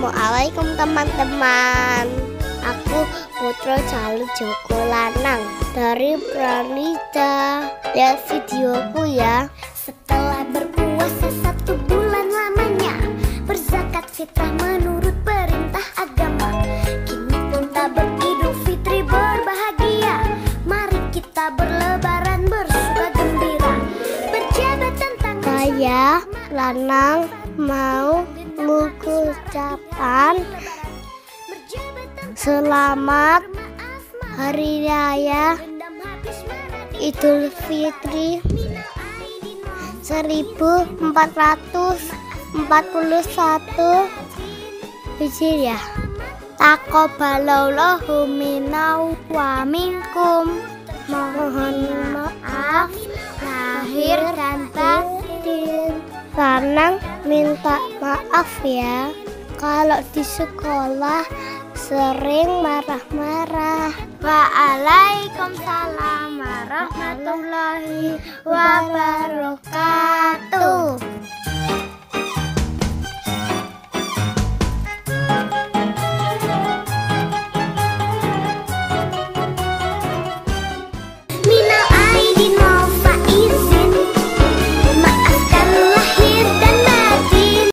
Assalamualaikum teman-teman. Aku Putra Jalu Joko Lanang Dari Pranita Lihat videoku ya. Setelah berpuasa satu bulan lamanya Berzakat fitrah menurut perintah agama. Kini pun tak beridul fitri berbahagia. Mari kita berlebaran bersuka gembira. Berjabat tentang Saya Lanang mau mengucapkan Selamat Hari Raya Idul Fitri. 1441 Hijriah Takobalallahu minna wa minkum. Mohon maaf lahir dan batin Lanang minta maaf ya. Kalau di sekolah sering marah-marah. Waalaikumsalam warahmatullahi wabarakatuh